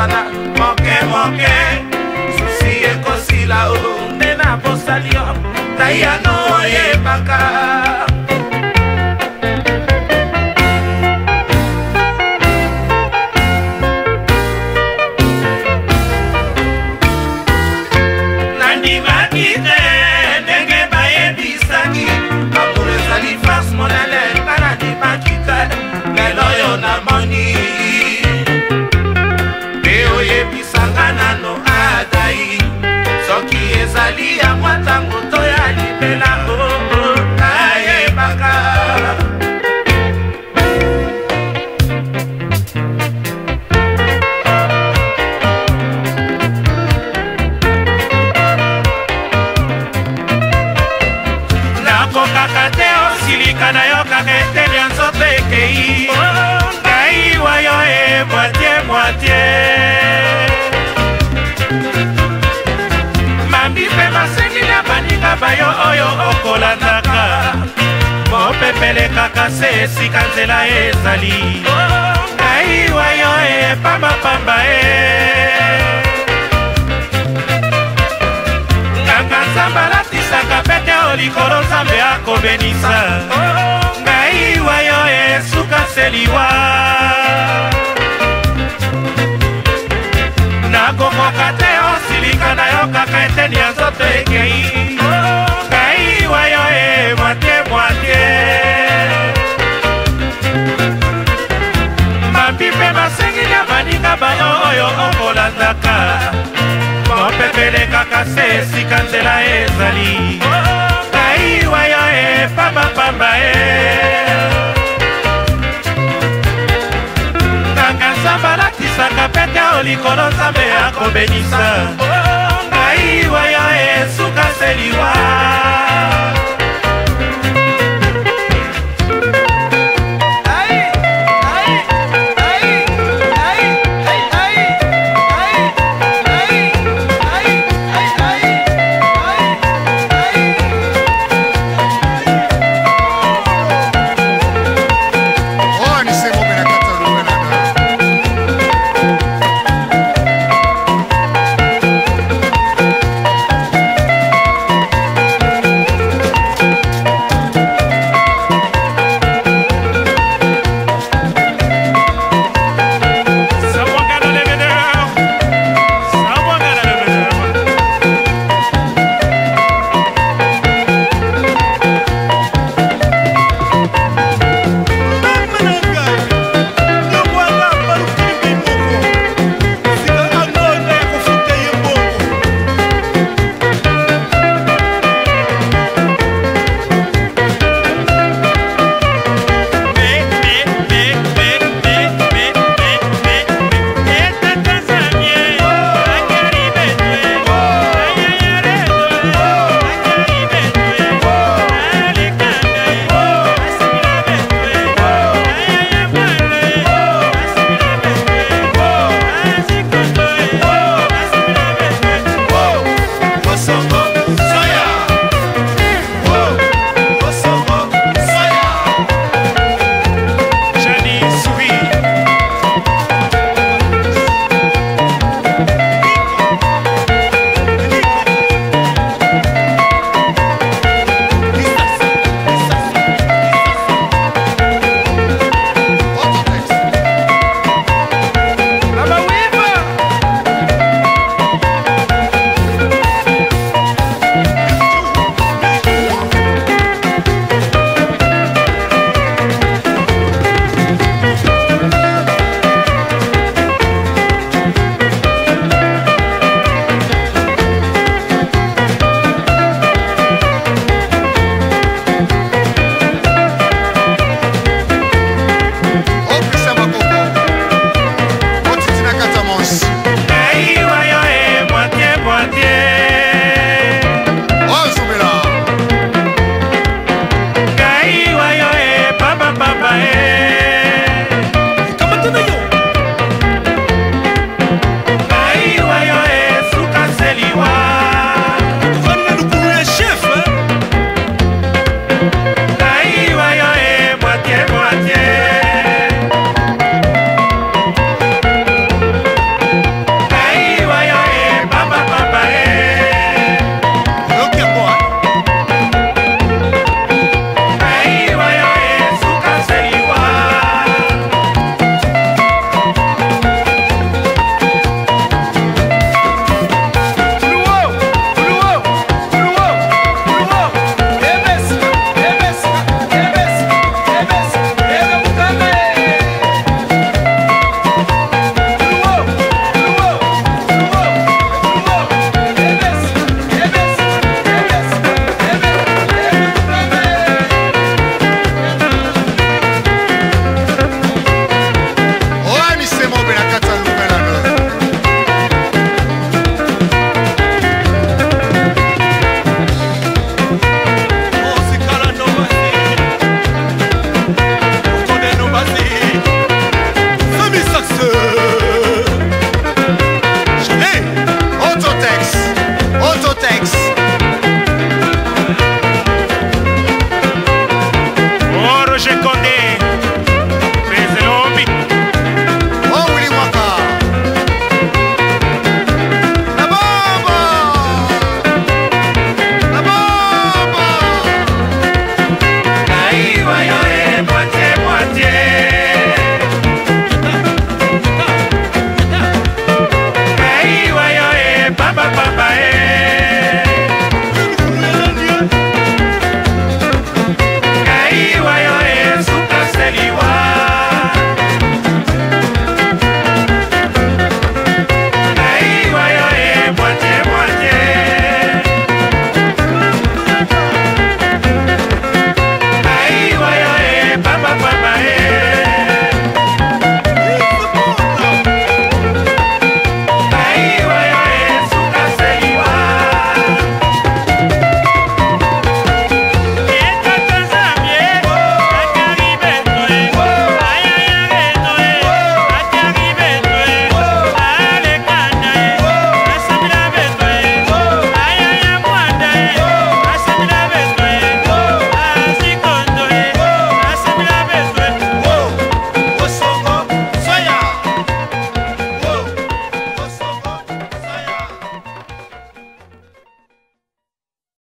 kosala moke moke susi ekosila o nde na bosali yo ngai yano oyebaka nandima nga nayokaka eteli ya nzoto ekei ngai wayo e mwatie mwatie mambi mpe masengi na baninga bayo oyo okolandaka mopepelekaka se esika nzela ezali ngai wayo e pambapamba e nganga nzambe alatisaka pete o likolo nzambe akobenisa oh, se liwa nakokoka te osilika na yo kaka eteni ya nzoto ekei ngai wa yo e mwate mwate mambi mpe masengeli ya baninga bayo oyo okolandaka mopepele kaka se esika nzela e combenição